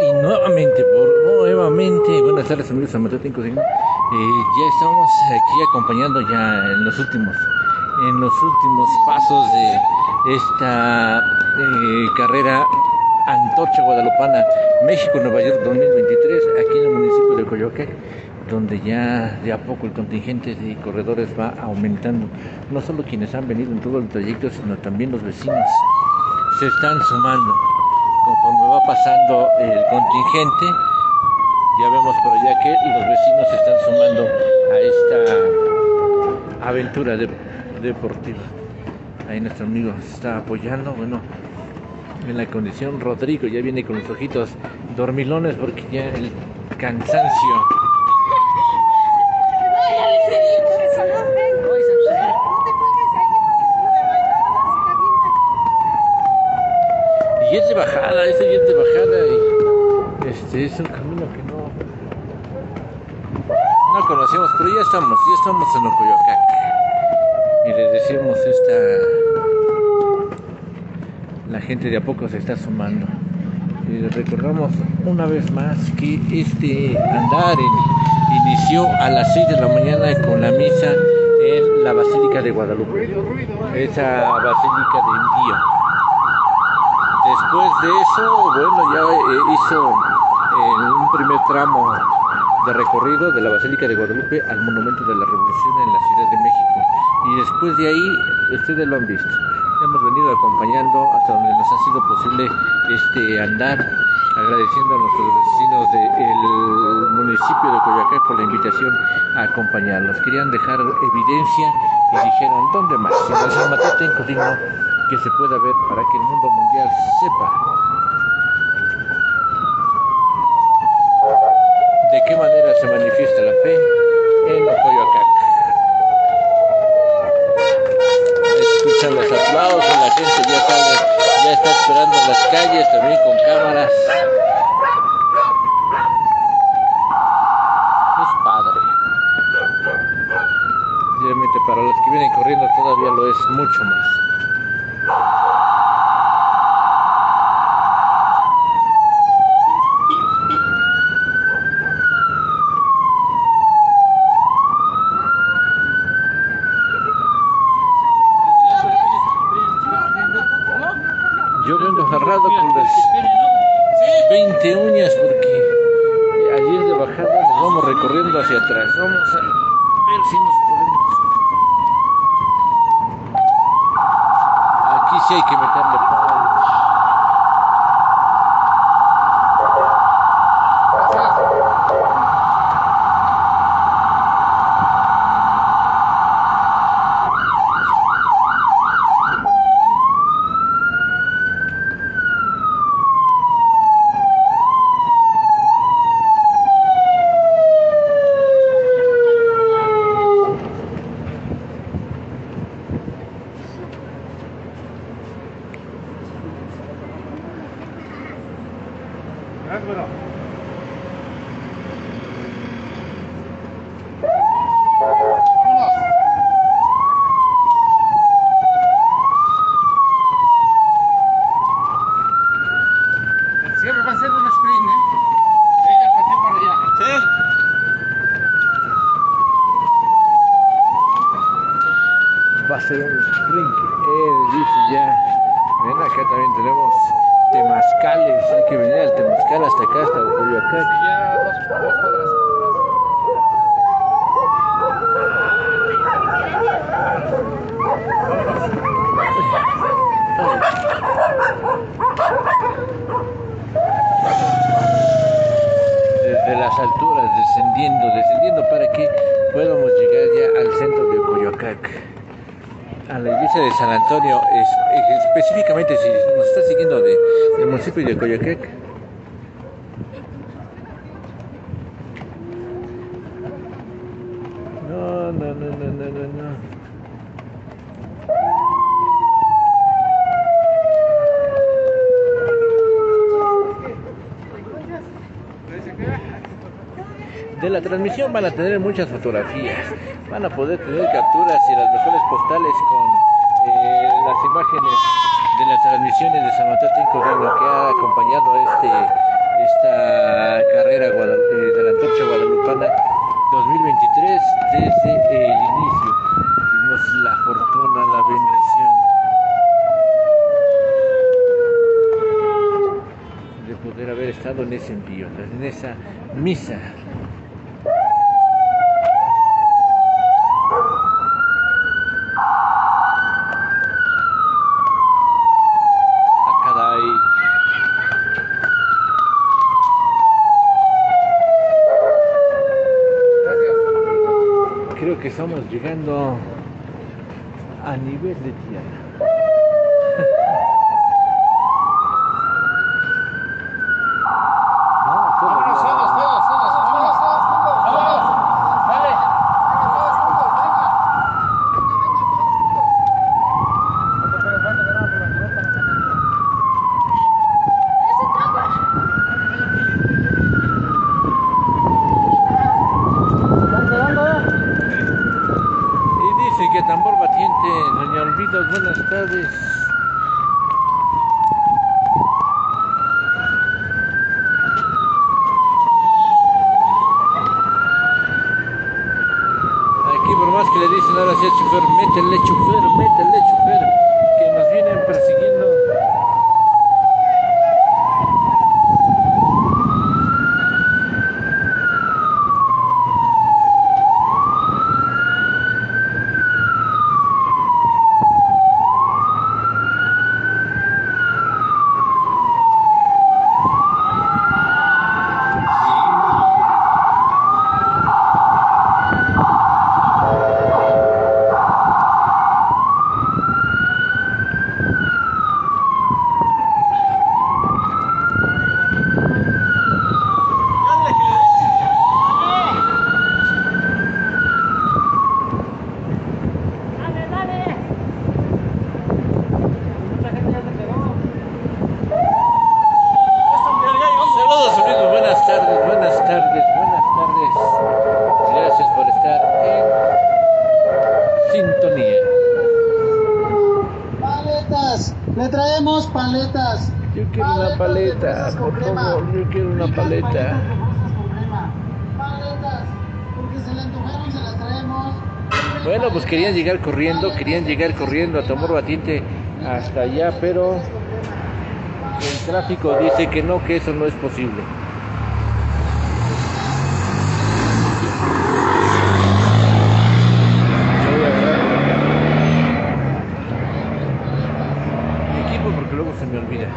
Y nuevamente, por, nuevamente, buenas tardes amigos amatéticos. Eh, ya estamos aquí acompañando ya en los últimos, en los últimos pasos de esta eh, carrera Antorcha Guadalupana México-Nueva York 2023 aquí en el municipio de Coyoacán donde ya de a poco el contingente de corredores va aumentando. No solo quienes han venido en todo el trayecto, sino también los vecinos se están sumando. Conforme va pasando el contingente, ya vemos por allá que los vecinos se están sumando a esta aventura deportiva. Ahí nuestro amigo está apoyando, bueno, en la condición Rodrigo ya viene con los ojitos dormilones porque ya el cansancio y es de bajada, ese ya es de bajada y este es un camino que no no conocemos, pero ya estamos, ya estamos en Ocoyoacac y les decimos esta la gente de a poco se está sumando. Y recordamos una vez más que este andar inició a las 6 de la mañana con la misa en la Basílica de Guadalupe. Esa Basílica de Envío Después de eso, bueno, ya eh, hizo eh, un primer tramo de recorrido de la Basílica de Guadalupe al Monumento de la Revolución en la Ciudad de México. Y después de ahí, ustedes lo han visto. Hemos venido acompañando hasta donde nos ha sido posible este andar, agradeciendo a nuestros vecinos del municipio de Coyoacán por la invitación a acompañarnos. Querían dejar evidencia y dijeron, ¿dónde más? Si no es en Codino, que se pueda ver para que el mundo mundial sepa de qué manera se manifiesta la fe en Ocoyoacac. Escuchan los aplausos, la gente ya ya está esperando en las calles, también con cámaras. Es padre. Para los que vienen corriendo todavía lo es mucho más. Yo vengo agarrado con las 20 uñas porque ayer de bajada nos vamos recorriendo hacia atrás. Vamos a ver si nos podemos. Aquí sí hay que meterle 100。Las alturas, descendiendo, descendiendo para que podamos llegar ya al centro de Coyoacac. A la iglesia de San Antonio, es, es- específicamente si nos está siguiendo de, del municipio de Coyoacac. No, no, no, no, no, no, no. De la transmisión van a tener muchas fotografías, van a poder tener capturas y las mejores postales con eh, imágenes de las transmisiones de San Mateo que ha acompañado este, esta carrera eh, de la antorcha guadalupana 2023 desde el inicio. Tuvimos la fortuna, la bendición de poder haber estado en ese envío, en esa misa que estamos llegando a nivel de tierra. presidente, doña Olvido, buenas tardes. Aquí por más que le dicen ahora sí al chofer, métele chofer, métele chofer. Querían llegar corriendo, querían llegar corriendo a Tomor Batiente hasta allá, pero el tráfico dice que no, que eso no es posible. Mi equipo porque luego se me olvida.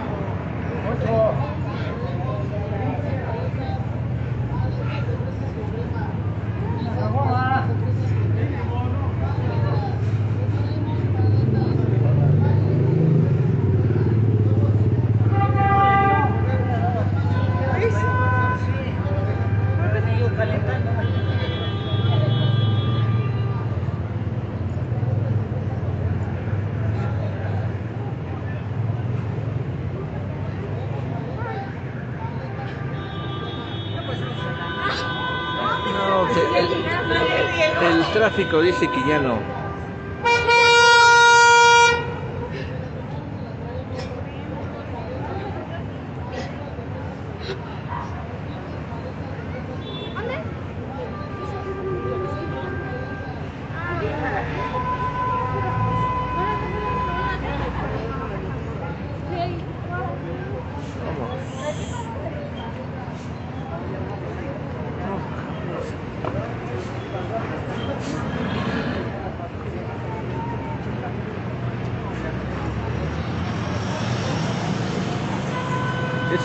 Tráfico dice que ya no.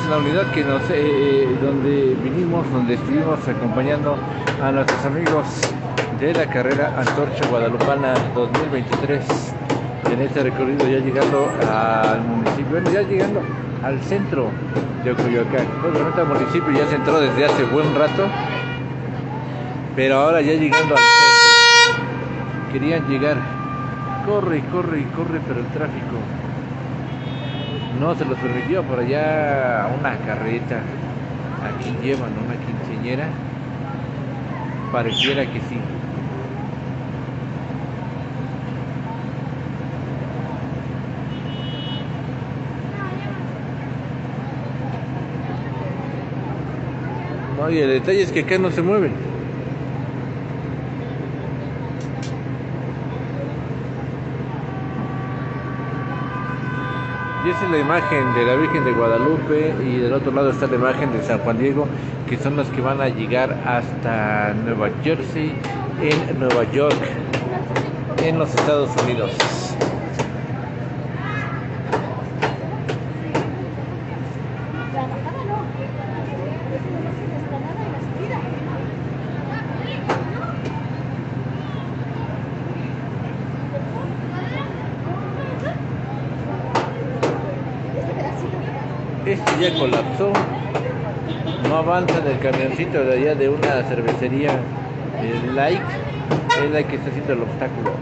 La unidad que nos, eh, donde vinimos, donde estuvimos acompañando a nuestros amigos de la carrera Antorcha Guadalupana 2023 en este recorrido ya llegando al municipio, bueno, ya llegando al centro de Ocoyoacán. Obviamente el municipio ya se entró desde hace buen rato, pero ahora ya llegando al centro. Querían llegar, corre, corre corre, pero el tráfico no se los permitió por allá a una carreta. Aquí llevan una quinceñera. Pareciera que sí. No, y el detalle es que acá no se mueven. Y esa es la imagen de la Virgen de Guadalupe y del otro lado está la imagen de San Juan Diego, que son las que van a llegar hasta Nueva Jersey, en Nueva York, en los Estados Unidos. Este colapsó. No avanza en el camioncito de allá de una cervecería eh, Like. Es la que está haciendo el obstáculo.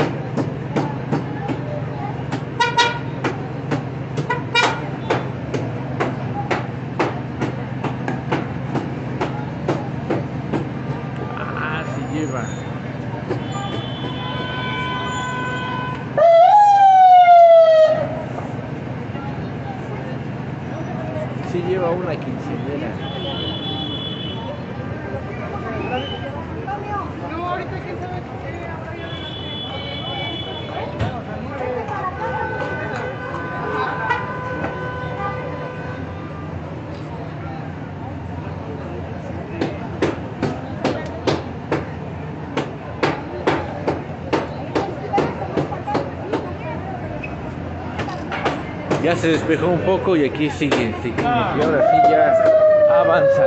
Ah, sí lleva. Sí lleva una quinceañera. No, ahorita quién sabe qué ya. Se despejó un poco y aquí sigue. Y ahora sí ya avanza.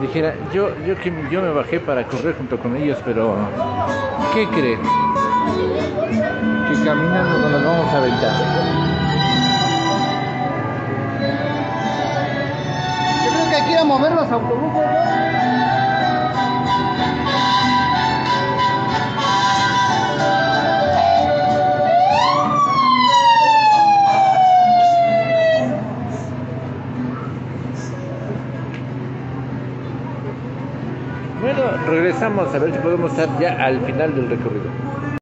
Dijera, yo, yo, que, yo me bajé para correr junto con ellos, pero ¿qué creen? Que caminando no nos vamos a aventar. Yo creo que ir a mover los autobuses. Regresamos a ver si podemos estar ya al final del recorrido.